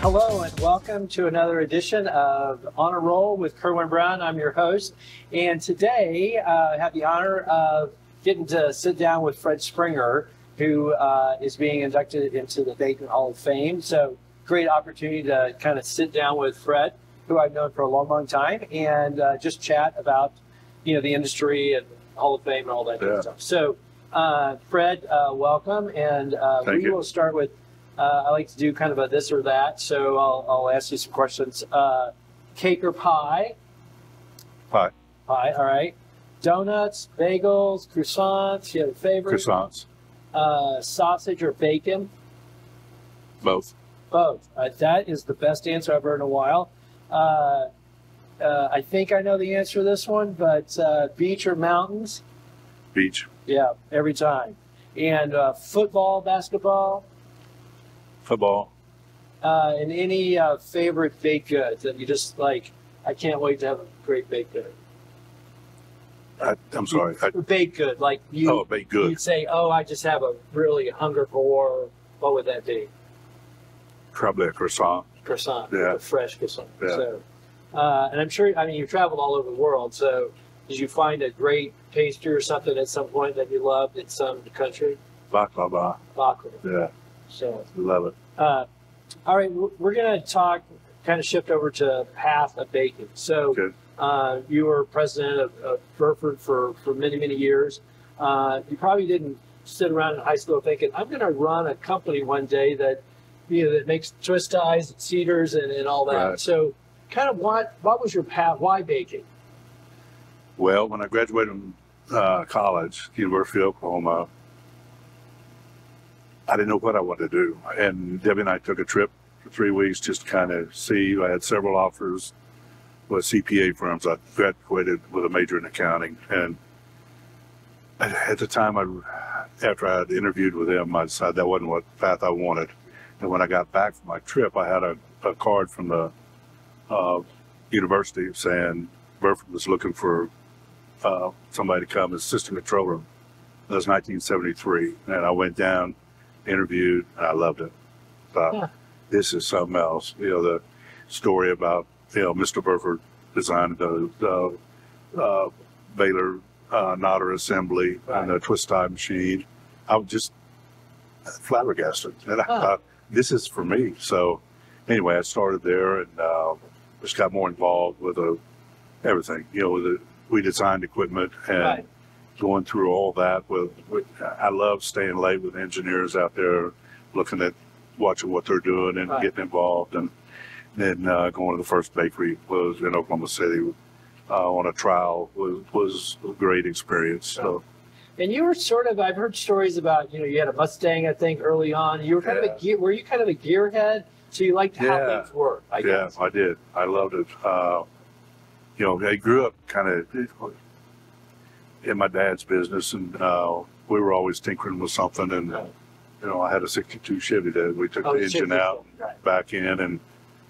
Hello and welcome to another edition of On a Roll with Kerwin Brown. I'm your host, and today uh, I have the honor of getting to sit down with Fred Springer, who uh, is being inducted into the Baking Hall of Fame. So great opportunity to kind of sit down with Fred, who I've known for a long, long time, and uh, just chat about you know the industry and Hall of Fame and all that kind Yeah. of stuff. So uh, Fred, uh, welcome, and uh, we you. will start with. Uh, I like to do kind of a this or that, so I'll, I'll ask you some questions. Uh, cake or pie? Pie. Pie, all right. Donuts, bagels, croissants. You have a favorite? Croissants, Uh, sausage or bacon? both. Both. Uh, that is the best answer I've heard in a while. Uh, uh, I think I know the answer to this one, but uh, beach or mountains? Beach, Yeah, every time. And uh, football, basketball, football, uh, and any uh, favorite baked goods that you just like. I can't wait to have a great baked good. I, I'm sorry. I, Baked good, like you. oh, baked good. You'd say, "Oh, I just have a really hunger for." What would that be? Probably a croissant. Croissant, Yeah. a fresh croissant. Yeah. So, uh, and I'm sure. I mean, you've traveled all over the world. So, did you find a great pastry or something at some point that you loved in some country? Baklava. Baklava. Yeah, So, love it. uh, all right, we're, we're going to talk, kind of shift over to path of bacon. So, Good. uh, you were president of, of Burford for, for many, many years. Uh, you probably didn't sit around in high school thinking, I'm going to run a company one day that, you know, that makes twist ties and seeders and, and all that. Right. So, kind of what, what was your path? Why baking? Well, when I graduated from uh, college, University of Oklahoma, I didn't know what I wanted to do. And Debbie and I took a trip for three weeks just to kind of see. I had several offers with CPA firms. I graduated with a major in accounting. And at the time, I, after I had interviewed with them, I decided that wasn't what path I wanted. And when I got back from my trip, I had a, a card from the uh, university saying Burford was looking for uh, somebody to come as assistant controller. That was 1973, and I went down, interviewed, and I loved it. Thought, Yeah. this is something else. You know, the story about you know Mr. Burford designed the, the uh, Baylor uh, Nodder assembly Right. and the twist tie machine. I was just flabbergasted, and I Huh. thought this is for me. So anyway, I started there and uh, just got more involved with uh, everything. You know, the, we designed equipment and Right. Going through all that. With, with I love staying late with engineers out there, looking at watching what they're doing and Right. getting involved. And then uh, going to the first bakery was in Oklahoma City uh, on a trial was was a great experience. So And you were sort of, I've heard stories about, you know, you had a Mustang, I think, early on. You were kind of a gear, were you kind of a gearhead? So you liked how Yeah. things work, I yeah, guess. I did. I loved it. Uh, you know, I grew up kind of in my dad's business, and uh, we were always tinkering with something. And Right. you know, I had a '62 Chevy that we took Oh, the engine Chevy. out, Right. back in, and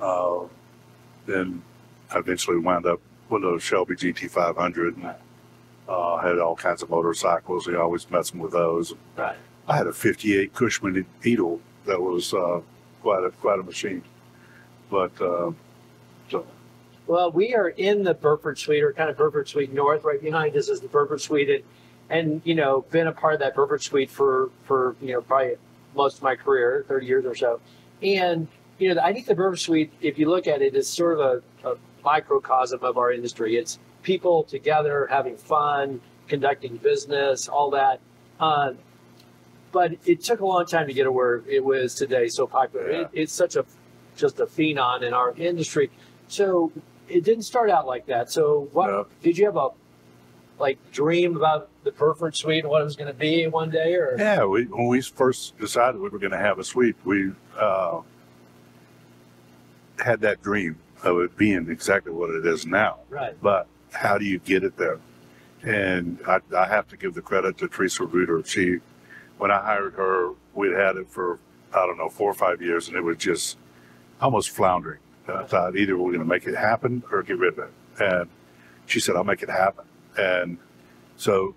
uh, then I eventually wound up with a Shelby GT500. And, Right. uh, had all kinds of motorcycles. Know, always messing with those. Right. I had a '58 Cushman Beetle that was uh, quite a quite a machine. But uh, so Well, we are in the Burford Suite, or kind of Burford Suite North. Right behind us is the Burford Suite, and, and you know, been a part of that Burford Suite for for you know probably most of my career, thirty years or so. And you know, I think the Burford Suite, if you look at it, is sort of a, a microcosm of our industry. It's people together having fun, conducting business, all that. Uh, but it took a long time to get to where it was today, so popular. Yeah. It, it's such a just a phenon in our industry. So it didn't start out like that. So what No. did you have a like dream about the Burford Suite and what it was going to be one day, or yeah, we, when we first decided we were going to have a suite, we uh, had that dream of it being exactly what it is now. right? But how do you get it there? And I, I have to give the credit to Teresa Reuter. She, when I hired her, we'd had it for I don't know four or five years, and it was just almost floundering. And I thought either we're going to make it happen or get rid of it. And she said, "I'll make it happen." And so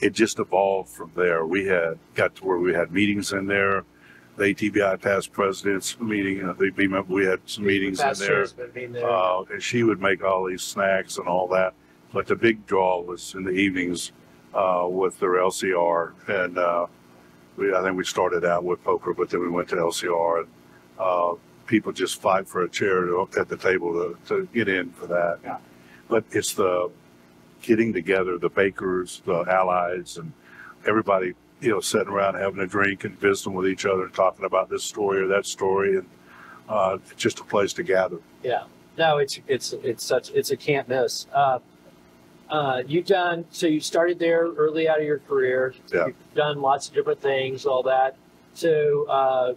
it just evolved from there. We had got to where we had meetings in there. the ATBI past presidents meeting. Uh, they, we we had some meetings in Past there. years, but I mean, there- Uh, and she would make all these snacks and all that. But the big draw was in the evenings uh, with their LCR. And uh, we, I think we started out with poker, but then we went to LCR. And uh, people just fight for a chair to, at the table to, to get in for that. Yeah. But it's the getting together, the bakers, the allies, and everybody, you know, sitting around having a drink and visiting with each other and talking about this story or that story. And uh, it's just a place to gather. Yeah, no, it's it's it's such it's a can't miss. Uh, uh, you've done so. You started there early out of your career. Yeah. You've done lots of different things, all that. So uh,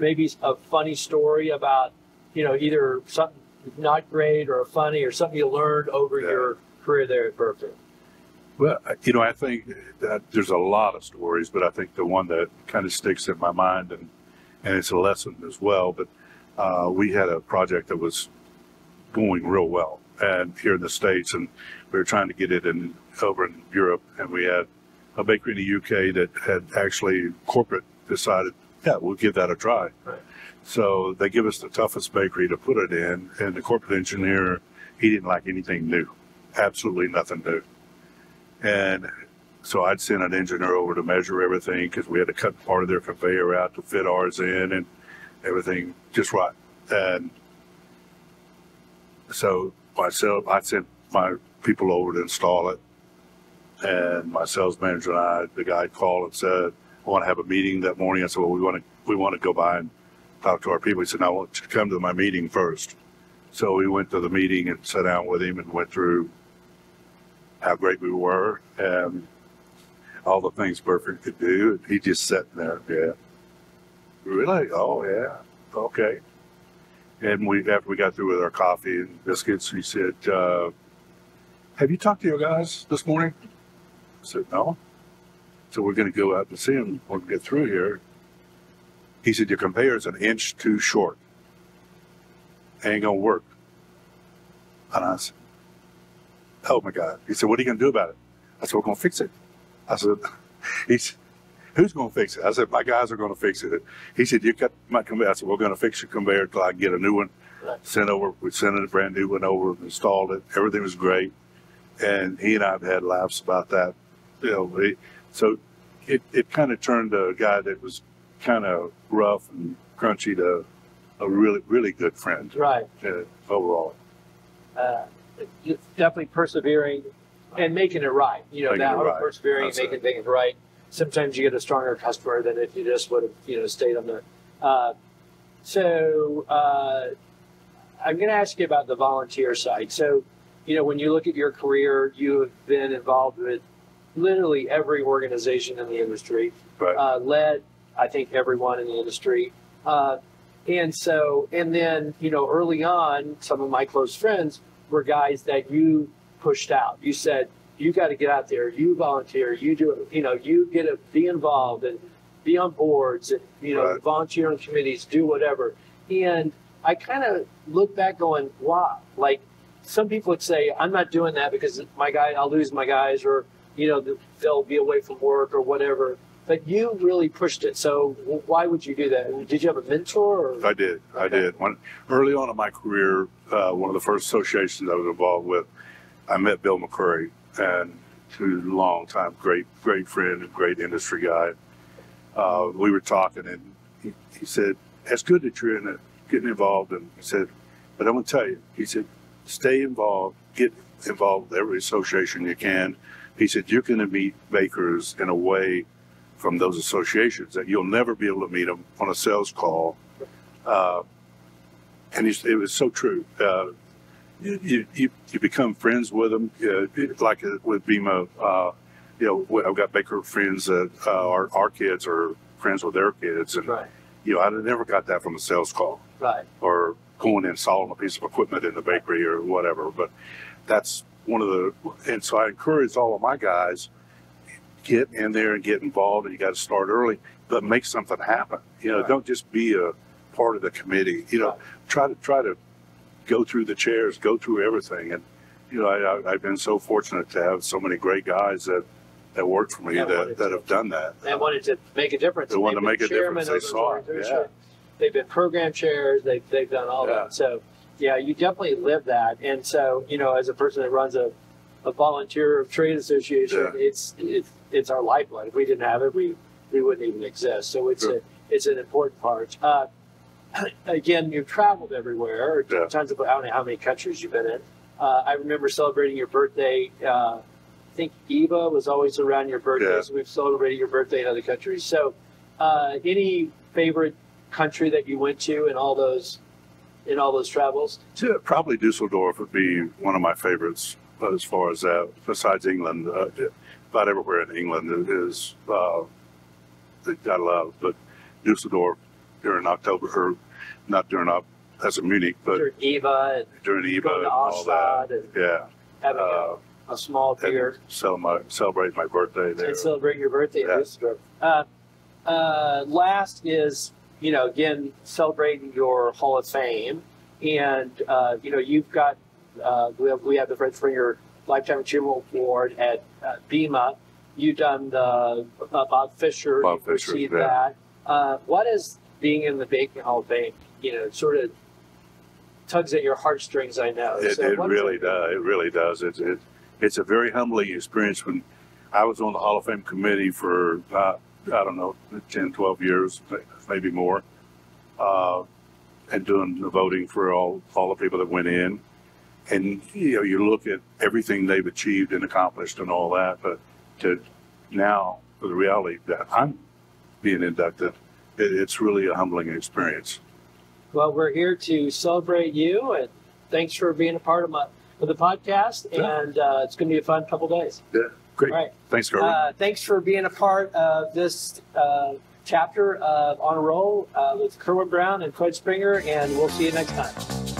maybe a funny story about you know either something not great or funny or something you learned over Yeah. your career there at Burford. Well, you know, I think that there's a lot of stories, but I think the one that kind of sticks in my mind and, and it's a lesson as well. But uh, we had a project that was going real well and here in the States and we were trying to get it in over in Europe and we had a bakery in the UK that had actually corporate decided, yeah, we'll give that a try. So they give us the toughest bakery to put it in and the corporate engineer, he didn't like anything new, absolutely nothing new. And so I'd send an engineer over to measure everything because we had to cut part of their conveyor out to fit ours in and everything just right. And so myself, I sent my people over to install it. And my sales manager and I, the guy called and said, want to have a meeting that morning. I said, well, we want to, we want to go by and talk to our people. He said, no, I want to come to my meeting first. So we went to the meeting and sat down with him and went through how great we were and all the things Burford could do. He just sat there, yeah. Really? Oh, yeah. Okay. And we, after we got through with our coffee and biscuits, he said, uh, have you talked to your guys this morning? I said, no. So we're going to go out and see them when we get through here. He said, your conveyor's an inch too short. Ain't going to work. And I said, oh my God. He said, what are you going to do about it? I said, we're going to fix it. I said, he's, who's going to fix it? I said, my guys are going to fix it. He said, you cut my conveyor. I said, we're going to fix your conveyor until I get a new one. Right. Sent over, we sent a brand new one over, and installed it. Everything was great. And he and I have had laughs about that. You know, he, so it, it kind of turned a guy that was kind of rough and crunchy to a really, really good friend Right. uh, overall. uh, definitely persevering and making it right. You know, Making that right. persevering and That's making it. things right. Sometimes you get a stronger customer than if you just would have, you know, stayed on the. Uh, so uh, I'm going to ask you about the volunteer side. So, you know, when you look at your career, you have been involved with literally every organization in the industry But uh, led, I think, everyone in the industry. Uh, and so, and then, you know, early on, some of my close friends were guys that you pushed out. You said, you got to get out there, you volunteer, you do it, you know, you get to be involved and be on boards and, you know, Right. volunteer on committees, do whatever. And I kind of look back going, wow, like some people would say, I'm not doing that because my guy, I'll lose my guys or, you know, they'll be away from work or whatever. But you really pushed it. So why would you do that? Did you have a mentor? Or? I did. I did. When early on in my career, uh, one of the first associations I was involved with, I met Bill McCurry, and who's a long time great, great friend and great industry guy. Uh, we were talking, and he, he said, "It's good that you're in it, getting involved." And he said, "But I'm going to tell you," he said, "Stay involved. Get involved with every association you can." He said, "You're going to meet bakers in a way." From those associations that you'll never be able to meet them on a sales call uh, and it was so true. Uh, you, you, you, become friends with them, uh, like uh, with BEMA. Uh, you know, I've got baker friends that uh, our, our kids are friends with their kids, and Right, you know, I never got that from a sales call right, or going and installing a piece of equipment in the bakery or whatever. But that's one of the, and so I encourage all of my guys get in there and get involved. And you got to start early, but make something happen. You know, Right. don't just be a part of the committee. You know, Right. try to try to go through the chairs, go through everything. And you know, I, I, I've been so fortunate to have so many great guys that that worked for me Yeah, that, that to. have done that. and wanted to make a difference. They wanted They've to make been a difference. they saw it yeah. they've been program chairs. They've, they've done all Yeah. that. So, yeah, you definitely live that. And so, you know, as a person that runs a, a volunteer trade association, Yeah. it's, it's, it's our lifeblood. If we didn't have it, we, we wouldn't even exist. So it's a, it's an important part. Uh, again, you've traveled everywhere, Yeah. tons of, I don't know how many countries you've been in. Uh, I remember celebrating your birthday. Uh, I think IBA was always around your birthday, Yeah. so we've celebrated your birthday in other countries. So, uh, any favorite country that you went to in all those in all those travels? Yeah, probably Dusseldorf would be one of my favorites as far as that. Besides England, uh, about everywhere in England is uh, that I love, but Dusseldorf during October, or not during Oc- that's in Munich, but During IBA and during IBA and all that. And Yeah, having uh, a, a small beer and celebrate celebrate my birthday there. and celebrate your birthday Yeah. in Düsseldorf. Uh, uh, last is you know again celebrating your Hall of Fame, and uh, you know you've got uh, we have we have the Fred Springer Lifetime Achievement Award at uh, BEMA. You've done the uh, Bob Fisher. Bob Fisher, yeah. that. Uh, what is being in the Baking Hall of Fame? You know, sort of tugs at your heartstrings. I know. It, So it really does. It really does. It's it, it's a very humbling experience. When I was on the Hall of Fame committee for uh, I don't know 10, 12 years, maybe more, uh, and doing the voting for all all the people that went in, and you know you look at everything they've achieved and accomplished and all that, but to now for the reality that I'm being inducted, it, it's really a humbling experience. Well, we're here to celebrate you, and thanks for being a part of my of the podcast. Yeah. And uh, it's going to be a fun couple days. Great. Right. Thanks, Carter. Uh, thanks for being a part of this uh, chapter of On a Roll uh, with Kerwin Brown and Fred Springer, and we'll see you next time.